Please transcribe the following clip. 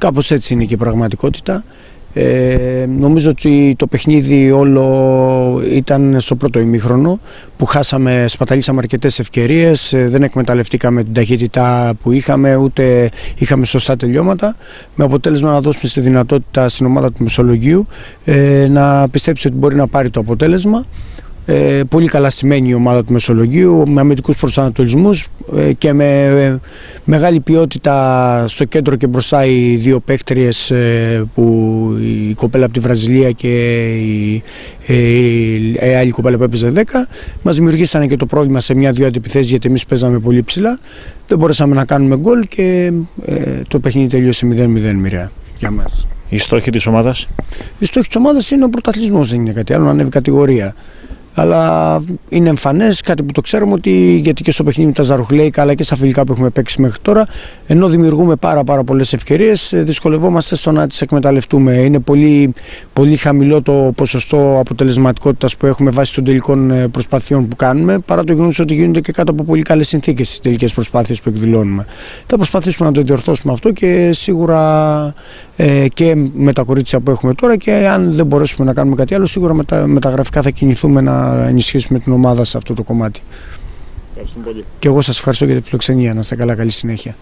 Κάπως έτσι είναι και η πραγματικότητα. Ε, νομίζω ότι το παιχνίδι όλο ήταν στο πρώτο ημίχρονο που χάσαμε, σπαταλήσαμε αρκετές ευκαιρίες, ε, δεν εκμεταλλευτήκαμε την ταχύτητα που είχαμε ούτε είχαμε σωστά τελειώματα με αποτέλεσμα να δώσουμε στη δυνατότητα στην ομάδα του Μεσολογίου ε, να πιστέψει ότι μπορεί να πάρει το αποτέλεσμα ε, πολύ καλά στημένη η ομάδα του Μεσολογίου με αμυντικούς προσανατολισμούς ε, και με ε, μεγάλη ποιότητα στο κέντρο και μπροστά οι δύο παίκτριες ε, που η κοπέλα από τη Βραζιλία και η, η άλλη κοπέλα που έπαιζε 10 μας δημιουργήσανε και το πρόβλημα σε μια-δυο αντιπιθέσεις γιατί εμείς παίζαμε πολύ ψηλά δεν μπορέσαμε να κάνουμε γκολ και το παιχνίδι τελείωσε 0-0 μοιραία για μας. Η στόχη της ομάδας; Η στόχη της ομάδας είναι ο πρωταθλισμός, δεν είναι κάτι άλλο, να ανέβει κατηγορία αλλά είναι εμφανές κάτι που το ξέρουμε ότι γιατί και στο παιχνίδι με τα Ζαρουχλέικα αλλά και στα φιλικά που έχουμε παίξει μέχρι τώρα, ενώ δημιουργούμε πάρα, πάρα πολλές ευκαιρίες, δυσκολευόμαστε στο να τις εκμεταλλευτούμε. Είναι πολύ, πολύ χαμηλό το ποσοστό αποτελεσματικότητας που έχουμε βάσει των τελικών ε, προσπαθειών που κάνουμε, παρά το γεγονός ότι γίνονται και κάτω από πολύ καλές συνθήκες στις τελικές προσπάθειες που εκδηλώνουμε. Θα προσπαθήσουμε να το διορθώσουμε αυτό και σίγουρα ε, και με τα κορίτσια που έχουμε τώρα και αν δεν μπορέσουμε να κάνουμε κάτι άλλο, σίγουρα με τα, με τα γραφικά θα κινηθούμε να ενισχύσουμε την ομάδα σε αυτό το κομμάτι. Ευχαριστούμε πολύ. Και εγώ σας ευχαριστώ για τη φιλοξενία. Να είστε καλά, καλή συνέχεια.